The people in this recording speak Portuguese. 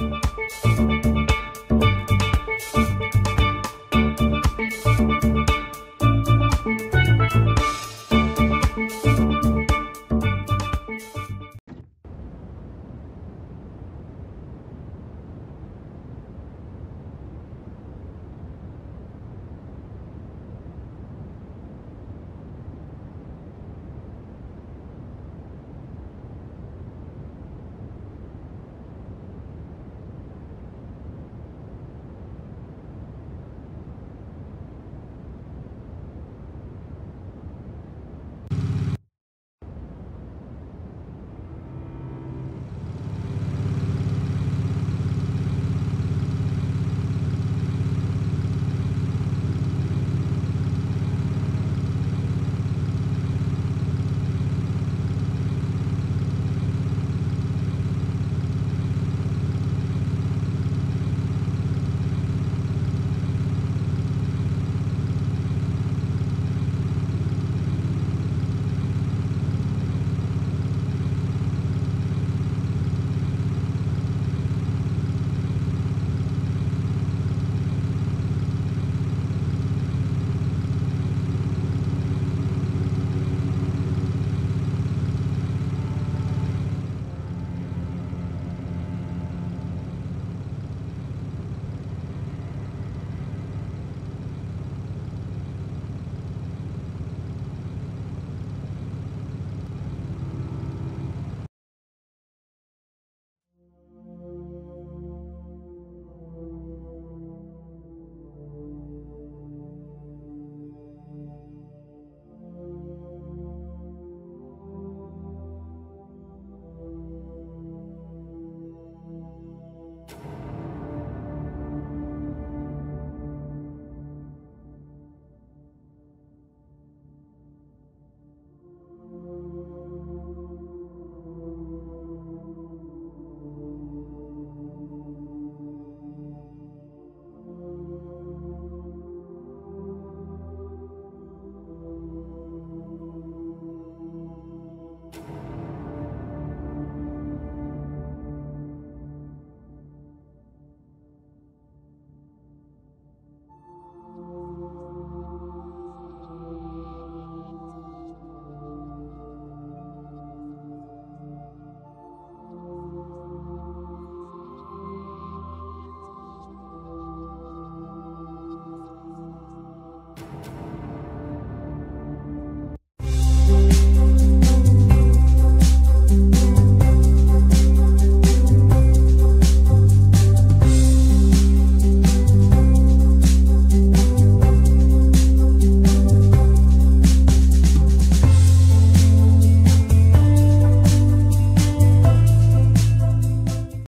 Música